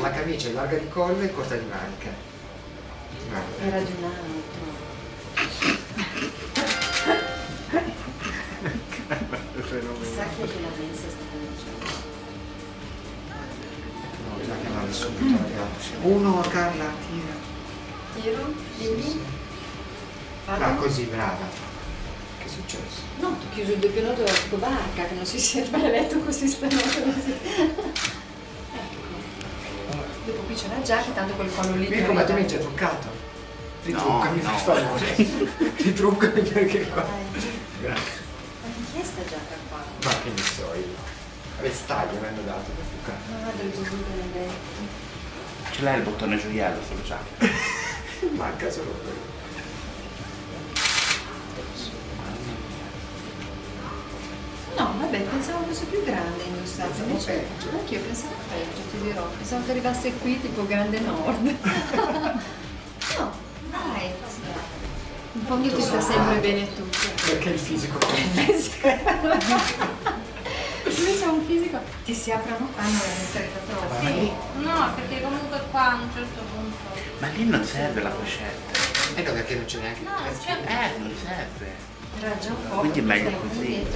la camicia è larga di collo e corta di manica. Guarda. Era di un altro. Chissà chi è che l'ha messa sta camicia. No, bisogna chiamare subito ragazzi. Uno, Carla, tira. Tiro? Dimmi. Ah, così, brava. Che è successo? No, ti ho chiuso il doppianato della tua barca, che non si mai letto così stanotte. Così. qui c'è la giacca, tanto quel collo lì. Mirko, ma tu mi hai già truccato? Ritruccami no. per favore. Ritruccami perché qua. Grazie. Ma di chi è sta giacca qua? Ma che ne so io. Vabbè, stagli mi hanno dato questo qua. Madre Gesù benedetto. Ce l'hai il bottone gioiello sulla giacca? Manca solo quello. No, vabbè, pensavo fosse più grande indossato, Pensavo invece peggio. anch'io pensavo peggio, ti dirò. Pensavo che arrivasse qui tipo grande nord. no, dai, in fondo ti sta sempre bene tutto. Perché il fisico Invece ha un fisico, ti si aprono qua, non è stretta troppo. Lì, No, perché comunque qua a un certo punto. Ma lì non serve la pochette. eh no, perché non c'è neanche No, il c'è- Eh, non serve. Era già un po'. Quindi è meglio così.